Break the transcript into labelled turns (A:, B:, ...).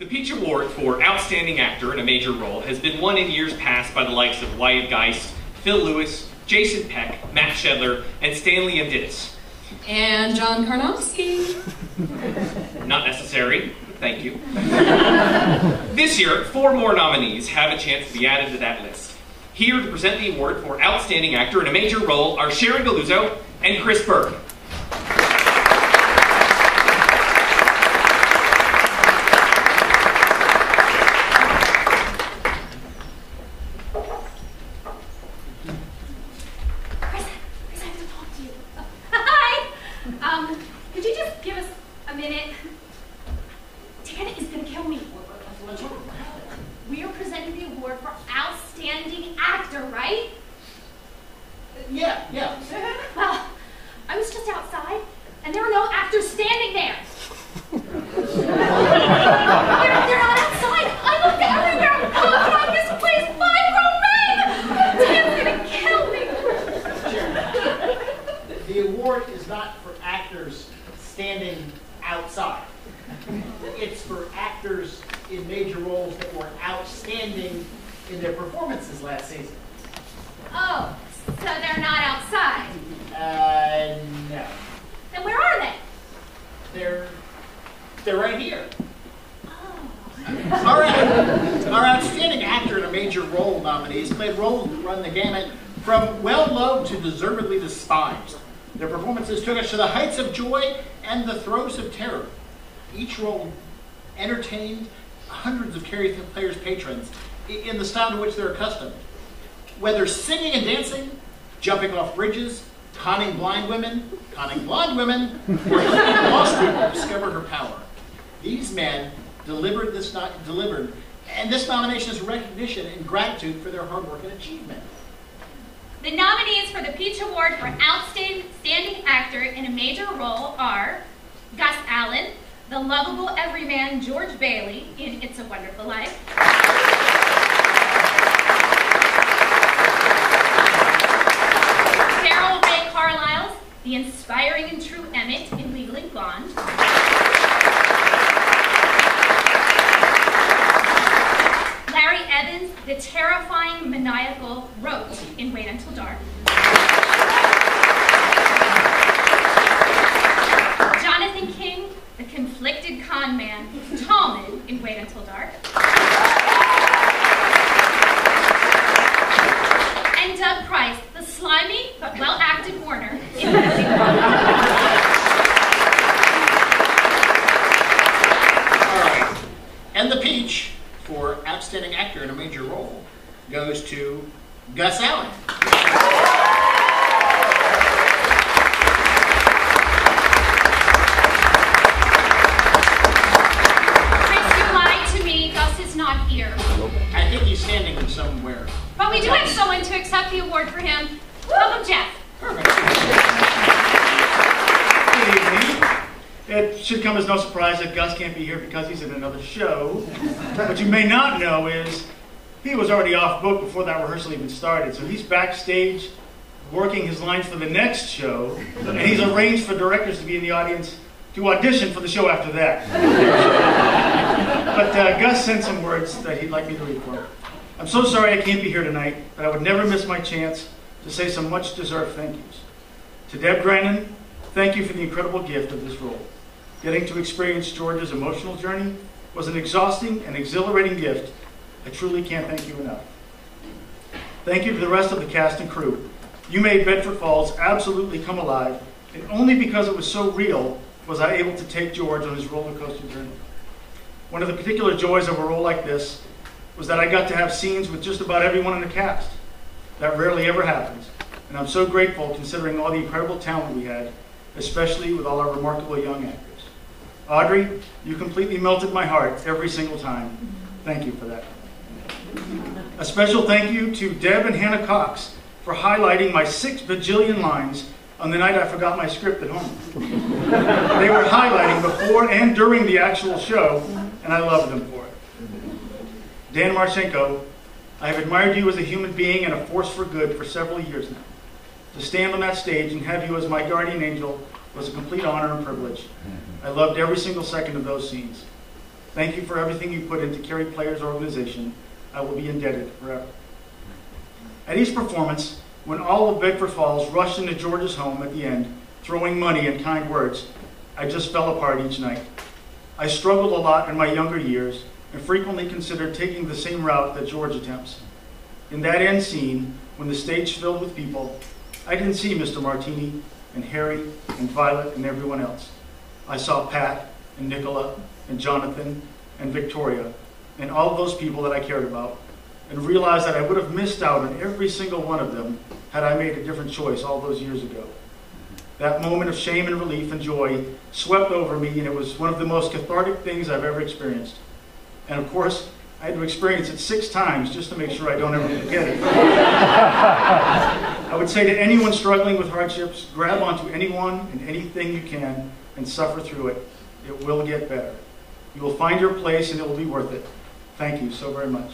A: The Pietzsch Award for Outstanding Actor in a Major Role has been won in years past by the likes of Wyatt Geist, Phil Lewis, Jason Peck, Matt Shedler, and Stanley Yandidis.
B: And John Karnofsky.
A: Not necessary, thank you. this year, four more nominees have a chance to be added to that list. Here to present the award for Outstanding Actor in a Major Role are Sharon Galuzzo and Chris Burke.
C: Chris, Chris, I have to talk to you. Hi. Um, could you just give us minute? Dana is gonna kill me. We are presenting the award for outstanding actor, right?
D: Yeah, yeah.
C: Well, I was just outside, and there were no actors standing there. they're, they're not outside. I looked everywhere. Oh, God, misplaced five row men. Dan's gonna kill me.
D: The award is not for actors standing outside. It's for actors in major roles that were outstanding in their performances last season.
C: Oh, so they're not outside.
D: Uh, no.
C: Then where are they?
D: They're, they're right here.
C: Oh.
D: Our, our outstanding actor in a major role nominees played roles that run the gamut from well-loved to deservedly despised. Their performances took us to the heights of joy and the throes of terror. Each role entertained hundreds of Cary Players patrons in the style to which they're accustomed. Whether singing and dancing, jumping off bridges, conning blind women, conning blonde women, or lost people discover her power. These men delivered this delivered, and this nomination is recognition and gratitude for their hard work and achievement.
C: The nominees for the Pietzsch Award for Outstanding Actor in a Major Role are Gus Allen, the lovable everyman George Bailey in It's a Wonderful Life, Daryl Ray Carlisle, the inspiring and true Emmett in Legally Blonde, Larry Evans, the terrifying maniacal Roach in Wait Until Dark. Jonathan King, the conflicted con man, Talman in Wait Until Dark. And Doug Price, the slimy but well-acted Warner in Legally Blonde.
D: All right. And the Pietzsch for outstanding actor in a major role goes to Gus Allen.
C: Chris, you lied to me. Gus is not here.
D: I think he's standing somewhere.
C: But we do have someone to accept the award for him. Welcome, Jeff.
E: Good evening. It should come as no surprise that Gus can't be here because he's in another show. What you may not know is he was already off book before that rehearsal even started. So he's backstage working his lines for the next show, and he's arranged for directors to be in the audience to audition for the show after that. but uh, Gus sent some words that he'd like me to read for him. I'm so sorry I can't be here tonight, but I would never miss my chance to say some much deserved thank yous. To Deb Drennan, thank you for the incredible gift of this role. Getting to experience George's emotional journey was an exhausting and exhilarating gift. I truly can't thank you enough. Thank you to the rest of the cast and crew. You made Bedford Falls absolutely come alive, and only because it was so real was I able to take George on his roller coaster journey. One of the particular joys of a role like this was that I got to have scenes with just about everyone in the cast. That rarely ever happens, and I'm so grateful considering all the incredible talent we had, especially with all our remarkable young actors. Audrey, you completely melted my heart every single time. Thank you for that. A special thank you to Deb and Hannah Cox for highlighting my six bajillion lines on the night I forgot my script at home. they were highlighting before and during the actual show, and I loved them for it. Dan Marchenko, I have admired you as a human being and a force for good for several years now. To stand on that stage and have you as my guardian angel was a complete honor and privilege. Mm-hmm. I loved every single second of those scenes. Thank you for everything you put into Cary Players Organization. I will be indebted forever. At each performance, when all of Bedford Falls rushed into George's home at the end, throwing money and kind words, I just fell apart each night. I struggled a lot in my younger years and frequently considered taking the same route that George attempts. In that end scene, when the stage filled with people, I didn't see Mr. Martini and Harry and Violet and everyone else. I saw Pat and Nicola and Jonathan and Victoria and all those people that I cared about and realized that I would have missed out on every single one of them had I made a different choice all those years ago. That moment of shame and relief and joy swept over me, and it was one of the most cathartic things I've ever experienced. And of course, I had to experience it six times just to make sure I don't ever forget it. I would say to anyone struggling with hardships, grab onto anyone and anything you can and suffer through it. It will get better. You will find your place and it will be worth it. Thank you so very much.